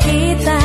期待。